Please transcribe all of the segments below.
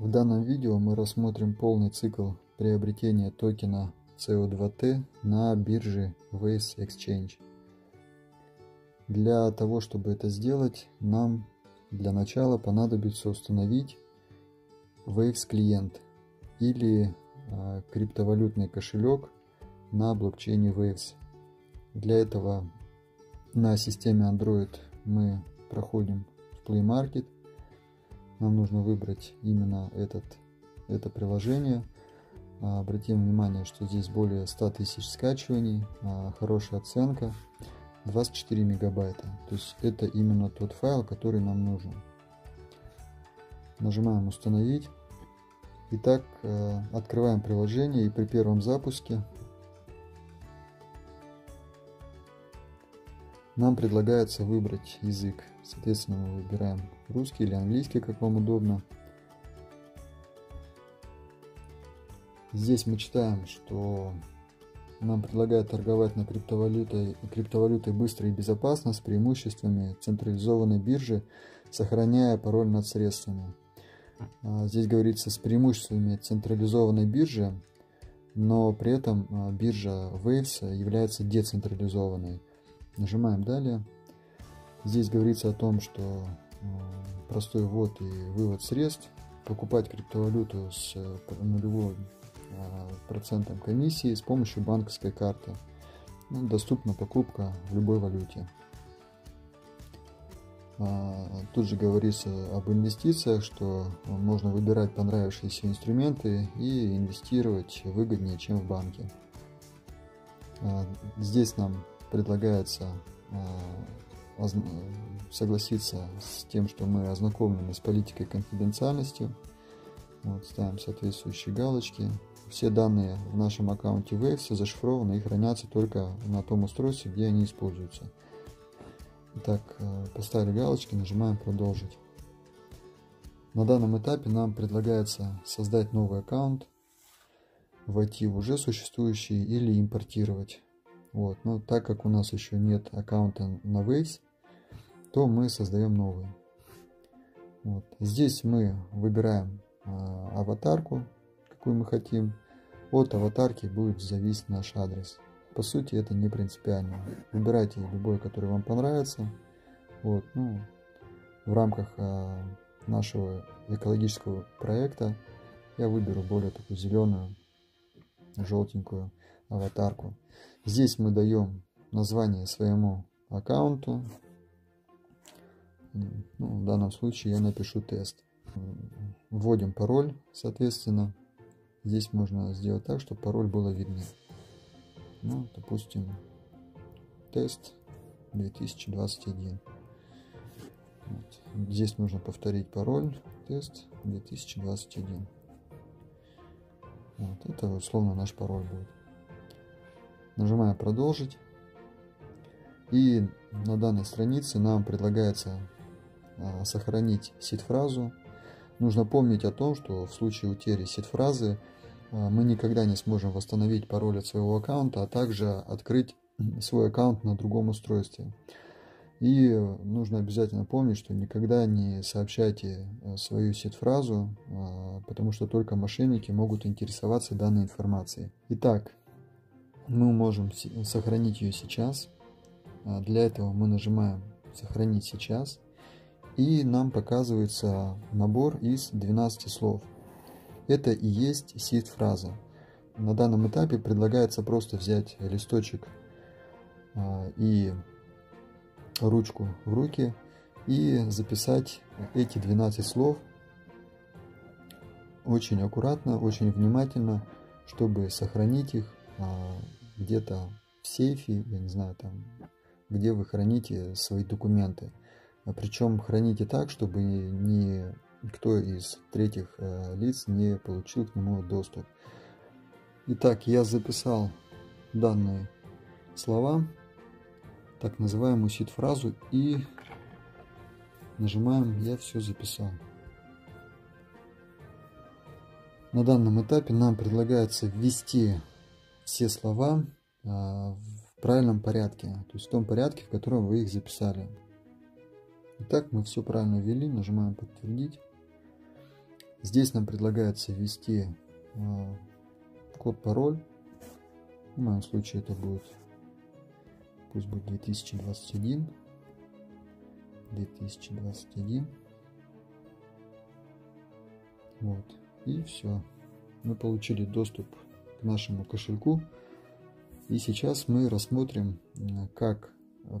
В данном видео мы рассмотрим полный цикл приобретения токена CO2T на бирже Waves Exchange. Для того, чтобы это сделать, нам для начала понадобится установить Waves клиент или э, криптовалютный кошелек на блокчейне Waves. Для этого на системе Android мы проходим в Play Market – нам нужно выбрать именно этот, это приложение. А, обратим внимание, что здесь более 100 тысяч скачиваний, а, хорошая оценка, 24 мегабайта. То есть это именно тот файл, который нам нужен. Нажимаем установить. Итак, э, открываем приложение и при первом запуске нам предлагается выбрать язык. Соответственно, мы выбираем русский или английский, как вам удобно. Здесь мы читаем, что нам предлагают торговать на криптовалютой, криптовалютой быстро и безопасно с преимуществами централизованной биржи, сохраняя пароль над средствами. А, здесь говорится с преимуществами централизованной биржи, но при этом а, биржа Waves является децентрализованной. Нажимаем далее. Здесь говорится о том, что простой ввод и вывод средств, покупать криптовалюту с э, нулевым а, процентом комиссии с помощью банковской карты. Ну, доступна покупка в любой валюте. А, тут же говорится об инвестициях, что можно выбирать понравившиеся инструменты и инвестировать выгоднее, чем в банке. А, здесь нам предлагается согласиться с тем, что мы ознакомлены с политикой конфиденциальности. Вот, ставим соответствующие галочки. Все данные в нашем аккаунте Waves зашифрованы и хранятся только на том устройстве, где они используются. Итак, э, поставили галочки, нажимаем «Продолжить». На данном этапе нам предлагается создать новый аккаунт, войти в уже существующий или импортировать. Вот. Но так как у нас еще нет аккаунта на Waze, то мы создаем новый. Вот. Здесь мы выбираем э, аватарку, какую мы хотим. От аватарки будет зависеть наш адрес. По сути, это не принципиально. Выбирайте любой, который вам понравится. Вот, ну, в рамках э, нашего экологического проекта я выберу более такую зеленую, желтенькую аватарку. Здесь мы даем название своему аккаунту, ну, в данном случае я напишу тест. Вводим пароль, соответственно. Здесь можно сделать так, чтобы пароль было видно. Ну, допустим, тест 2021. Вот. Здесь нужно повторить пароль, тест 2021. Вот, это условно наш пароль будет. Нажимаем продолжить. И на данной странице нам предлагается сохранить сид-фразу. Нужно помнить о том, что в случае утери сид-фразы а, мы никогда не сможем восстановить пароль от своего аккаунта, а также открыть свой аккаунт на другом устройстве. И нужно обязательно помнить, что никогда не сообщайте а, свою сид-фразу, потому что только мошенники могут интересоваться данной информацией. Итак, мы можем сохранить ее сейчас. Для этого мы нажимаем «Сохранить сейчас» и нам показывается набор из 12 слов. Это и есть сид-фраза. На данном этапе предлагается просто взять листочек а, и ручку в руки и записать эти 12 слов очень аккуратно, очень внимательно, чтобы сохранить их а, где-то в сейфе, я не знаю, там, где вы храните свои документы. А Причем храните так, чтобы никто из третьих э, лиц не получил к нему доступ. Итак, я записал данные слова, так называемую сид-фразу и нажимаем «Я все записал». На данном этапе нам предлагается ввести все слова а, в правильном порядке, то есть в том порядке, в котором вы их записали. Итак, мы все правильно ввели, нажимаем подтвердить. Здесь нам предлагается ввести э, код-пароль. В моем случае это будет, пусть будет 2021. 2021. Вот. И все. Мы получили доступ к нашему кошельку. И сейчас мы рассмотрим, как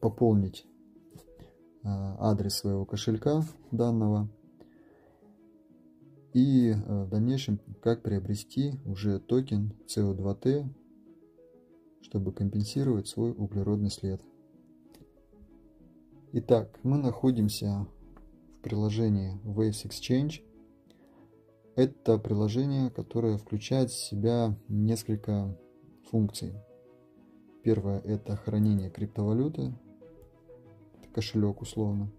пополнить адрес своего кошелька данного и в дальнейшем как приобрести уже токен CO2T, чтобы компенсировать свой углеродный след. Итак, мы находимся в приложении Waves Exchange. Это приложение, которое включает в себя несколько функций. Первое – это хранение криптовалюты, кошелек условно,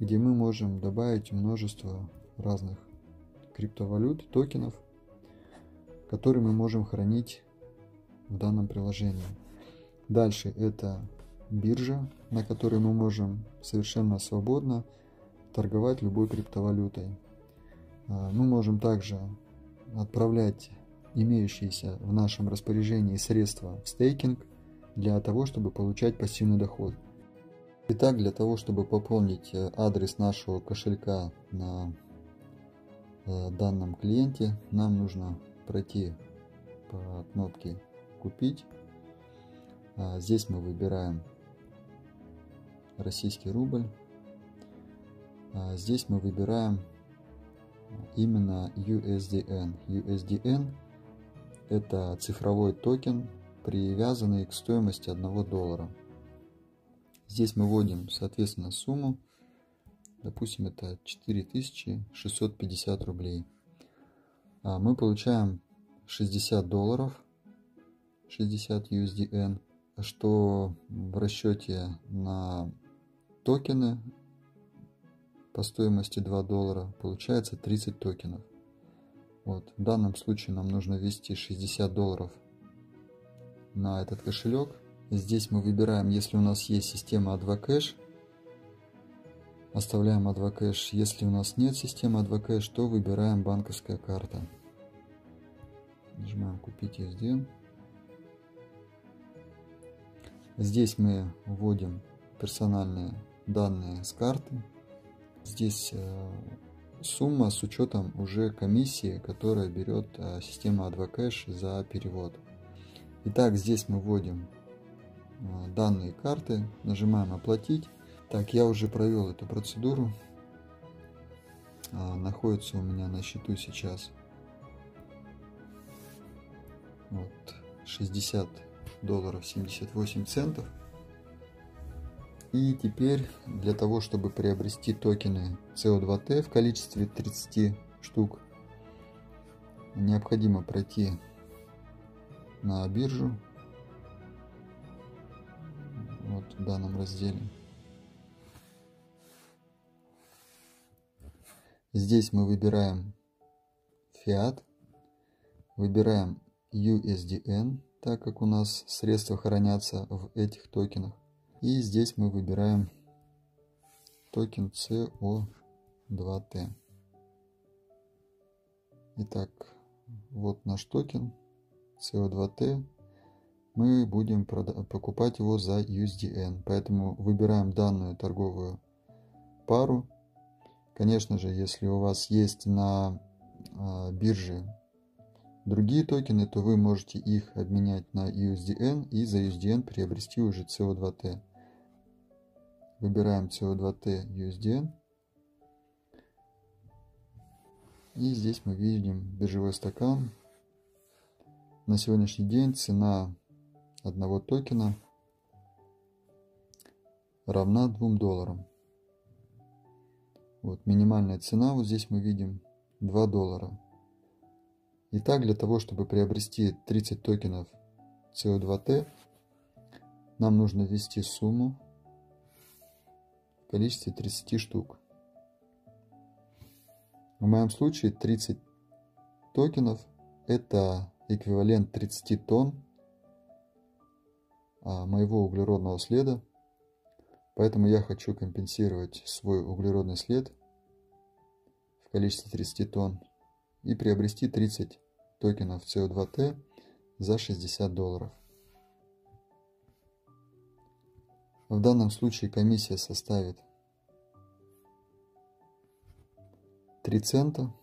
где мы можем добавить множество разных криптовалют, токенов, которые мы можем хранить в данном приложении. Дальше это биржа, на которой мы можем совершенно свободно торговать любой криптовалютой. А, мы можем также отправлять имеющиеся в нашем распоряжении средства в стейкинг для того, чтобы получать пассивный доход. Итак, для того, чтобы пополнить э, адрес нашего кошелька на э, данном клиенте, нам нужно пройти по кнопке «Купить». А, здесь мы выбираем российский рубль. А, здесь мы выбираем именно USDN. USDN это цифровой токен, привязанный к стоимости 1 доллара. Здесь мы вводим, соответственно, сумму. Допустим, это 4650 рублей. А, мы получаем 60 долларов, 60 USDN, что в расчете на токены по стоимости 2 доллара получается 30 токенов. Вот. В данном случае нам нужно ввести 60 долларов на этот кошелек. Здесь мы выбираем, если у нас есть система A2Cash, оставляем A2Cash. Если у нас нет системы A2Cash, то выбираем банковская карта. Нажимаем купить USD. Здесь мы вводим персональные данные с карты. Здесь э, сумма с учетом уже комиссии, которая берет э, система AdvoCash за перевод. Итак, здесь мы вводим данные карты, нажимаем оплатить. Так, я уже провел эту процедуру. Находится у меня на счету сейчас вот 60 долларов 78 центов. И теперь для того, чтобы приобрести токены CO2T в количестве 30 штук, необходимо пройти на биржу в данном разделе. Здесь мы выбираем Fiat, выбираем USDN, так как у нас средства хранятся в этих токенах. И здесь мы выбираем токен CO2T. Итак, вот наш токен CO2T. Мы будем покупать его за USDN. Поэтому выбираем данную торговую пару. Конечно же, если у вас есть на а, бирже другие токены, то вы можете их обменять на USDN и за USDN приобрести уже CO2T. Выбираем CO2T USDN. И здесь мы видим биржевой стакан. На сегодняшний день цена одного токена равна 2 долларам. Вот минимальная цена, вот здесь мы видим 2 доллара. Итак, для того, чтобы приобрести 30 токенов CO2T, нам нужно ввести сумму в количестве 30 штук. В моем случае 30 токенов это эквивалент 30 тонн моего углеродного следа. Поэтому я хочу компенсировать свой углеродный след в количестве 30 тонн и приобрести 30 токенов CO2T за 60 долларов. В данном случае комиссия составит 3 цента.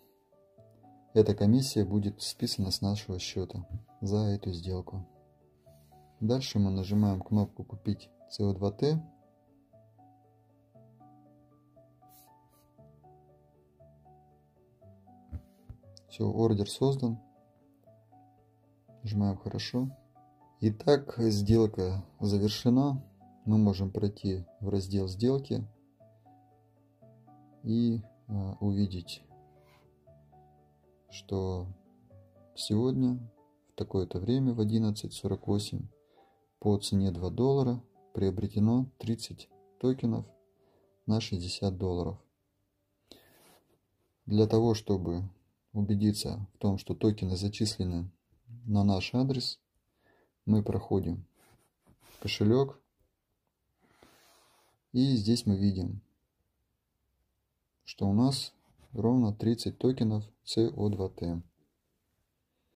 Эта комиссия будет списана с нашего счета за эту сделку. Дальше мы нажимаем кнопку «Купить CO2T». Все, ордер создан. Нажимаем «Хорошо». Итак, сделка завершена. Мы можем пройти в раздел «Сделки» и а, увидеть, что сегодня в такое-то время в 11.48 по цене 2 доллара приобретено 30 токенов на 60 долларов. Для того, чтобы убедиться в том, что токены зачислены на наш адрес, мы проходим кошелек. И здесь мы видим, что у нас ровно 30 токенов CO2T.